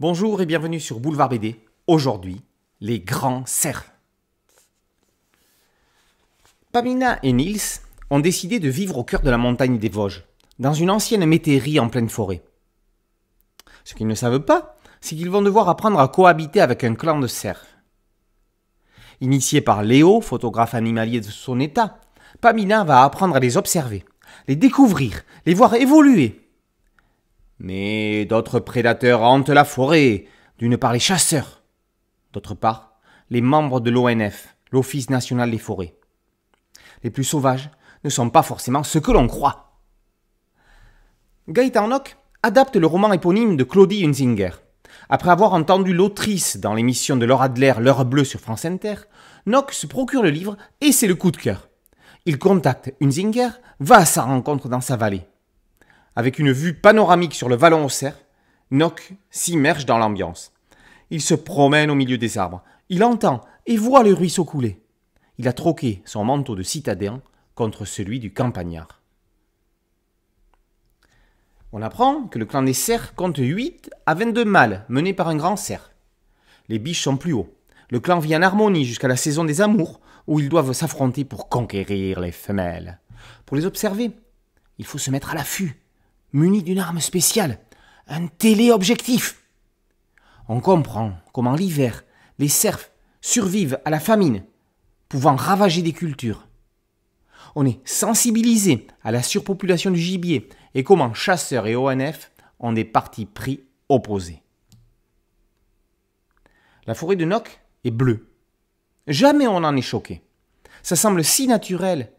Bonjour et bienvenue sur Boulevard BD. Aujourd'hui, les grands cerfs. Pamina et Nils ont décidé de vivre au cœur de la montagne des Vosges, dans une ancienne métairie en pleine forêt. Ce qu'ils ne savent pas, c'est qu'ils vont devoir apprendre à cohabiter avec un clan de cerfs. Initié par Léo, photographe animalier de son état, Pamina va apprendre à les observer, les découvrir, les voir évoluer. Mais d'autres prédateurs hantent la forêt, d'une part les chasseurs, d'autre part les membres de l'ONF, l'Office national des forêts. Les plus sauvages ne sont pas forcément ce que l'on croit. Gaëtan Nock adapte le roman éponyme de Claudie Hunzinger. Après avoir entendu l'autrice dans l'émission de Laura Adler L'heure bleue sur France Inter, Nock se procure le livre et c'est le coup de cœur. Il contacte Hunzinger, va à sa rencontre dans sa vallée. Avec une vue panoramique sur le vallon au cerf, Nock s'immerge dans l'ambiance. Il se promène au milieu des arbres. Il entend et voit le ruisseau couler. Il a troqué son manteau de citadin contre celui du campagnard. On apprend que le clan des cerfs compte 8 à 22 mâles menés par un grand cerf. Les biches sont plus hauts. Le clan vit en harmonie jusqu'à la saison des amours, où ils doivent s'affronter pour conquérir les femelles. Pour les observer, il faut se mettre à l'affût, muni d'une arme spéciale, un téléobjectif. On comprend comment l'hiver, les cerfs survivent à la famine, pouvant ravager des cultures. On est sensibilisé à la surpopulation du gibier et comment chasseurs et ONF ont des partis pris opposés. La forêt de Noc est bleue. Jamais on n'en est choqué. Ça semble si naturel.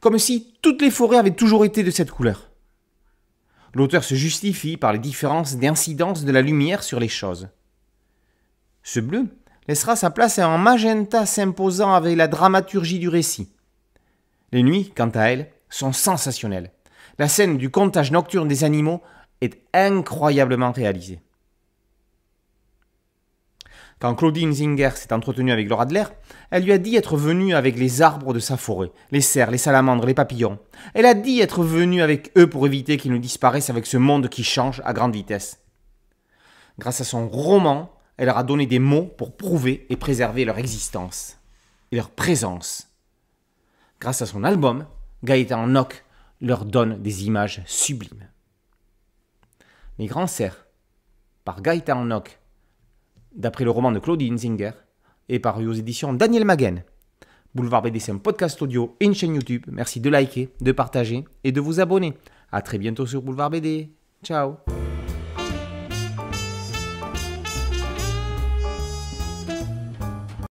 Comme si toutes les forêts avaient toujours été de cette couleur. L'auteur se justifie par les différences d'incidence de la lumière sur les choses. Ce bleu laissera sa place à un magenta s'imposant avec la dramaturgie du récit. Les nuits, quant à elles, sont sensationnelles. La scène du comptage nocturne des animaux est incroyablement réalisée. Quand Claudine Zinger s'est entretenue avec Laura Adler, elle lui a dit être venue avec les arbres de sa forêt, les cerfs, les salamandres, les papillons. Elle a dit être venue avec eux pour éviter qu'ils ne disparaissent avec ce monde qui change à grande vitesse. Grâce à son roman, elle leur a donné des mots pour prouver et préserver leur existence et leur présence. Grâce à son album, Gaëtan Nock leur donne des images sublimes. Les Grands Cerfs, par Gaëtan Nock, d'après le roman de Claudine Zinger, et paru aux éditions Daniel Maguen. Boulevard BD, c'est un podcast audio et une chaîne YouTube. Merci de liker, de partager et de vous abonner. A très bientôt sur Boulevard BD. Ciao